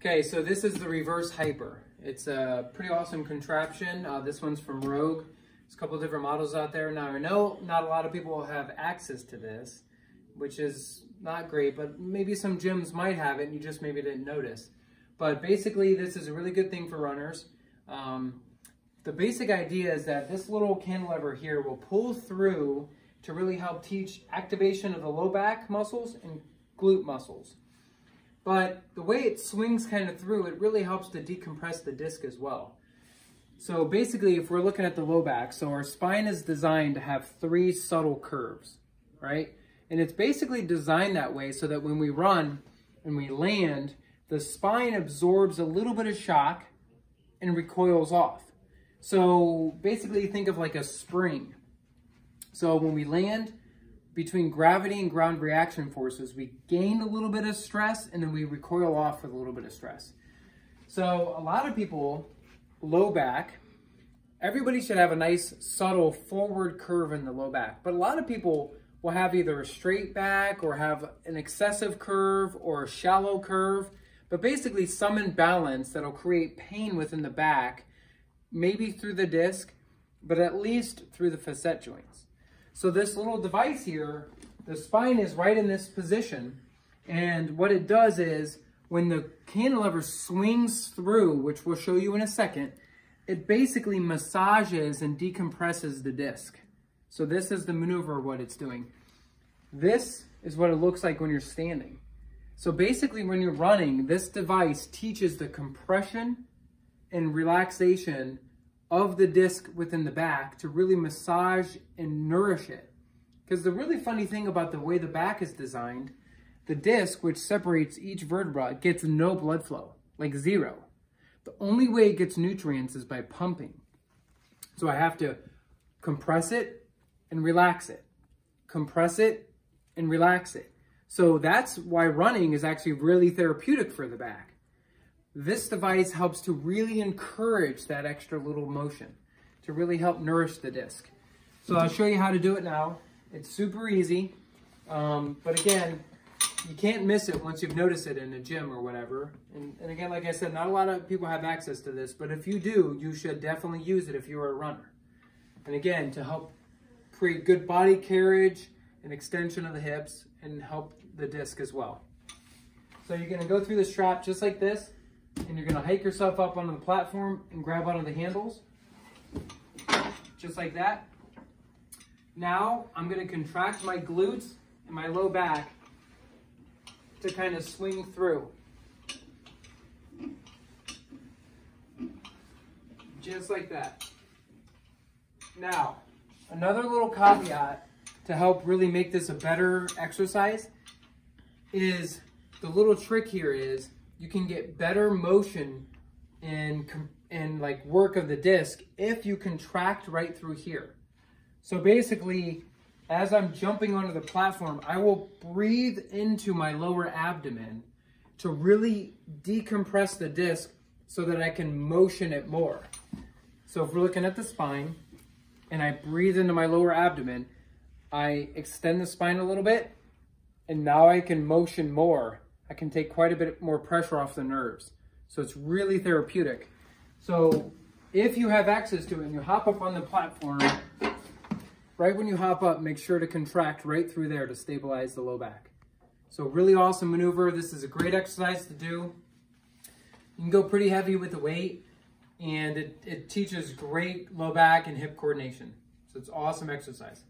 Okay, so this is the reverse hyper. It's a pretty awesome contraption. Uh, this one's from Rogue. There's a couple different models out there. Now I know not a lot of people will have access to this, which is not great, but maybe some gyms might have it and you just maybe didn't notice. But basically this is a really good thing for runners. Um, the basic idea is that this little cantilever here will pull through to really help teach activation of the low back muscles and glute muscles. But the way it swings kind of through, it really helps to decompress the disc as well. So basically, if we're looking at the low back, so our spine is designed to have three subtle curves, right? And it's basically designed that way so that when we run and we land, the spine absorbs a little bit of shock and recoils off. So basically think of like a spring. So when we land, between gravity and ground reaction forces, we gain a little bit of stress and then we recoil off with a little bit of stress. So a lot of people, low back, everybody should have a nice subtle forward curve in the low back. But a lot of people will have either a straight back or have an excessive curve or a shallow curve, but basically some imbalance that'll create pain within the back, maybe through the disc, but at least through the facet joints. So this little device here, the spine is right in this position. And what it does is when the cantilever swings through, which we'll show you in a second, it basically massages and decompresses the disc. So this is the maneuver what it's doing. This is what it looks like when you're standing. So basically when you're running, this device teaches the compression and relaxation of the disc within the back to really massage and nourish it. Because the really funny thing about the way the back is designed, the disc, which separates each vertebra, gets no blood flow, like zero. The only way it gets nutrients is by pumping. So I have to compress it and relax it. Compress it and relax it. So that's why running is actually really therapeutic for the back. This device helps to really encourage that extra little motion to really help nourish the disc. So I'll show you how to do it now. It's super easy. Um, but again, you can't miss it once you've noticed it in a gym or whatever. And, and, again, like I said, not a lot of people have access to this, but if you do, you should definitely use it if you're a runner. And again, to help create good body carriage and extension of the hips and help the disc as well. So you're gonna go through the strap just like this and you're gonna hike yourself up onto the platform and grab onto the handles, just like that. Now I'm gonna contract my glutes and my low back to kind of swing through. Just like that. Now, another little caveat to help really make this a better exercise is the little trick here is you can get better motion and, and like work of the disc if you contract right through here. So basically, as I'm jumping onto the platform, I will breathe into my lower abdomen to really decompress the disc so that I can motion it more. So if we're looking at the spine and I breathe into my lower abdomen, I extend the spine a little bit and now I can motion more I can take quite a bit more pressure off the nerves. So it's really therapeutic. So if you have access to it and you hop up on the platform, right when you hop up, make sure to contract right through there to stabilize the low back. So really awesome maneuver. This is a great exercise to do. You can go pretty heavy with the weight and it, it teaches great low back and hip coordination. So it's awesome exercise.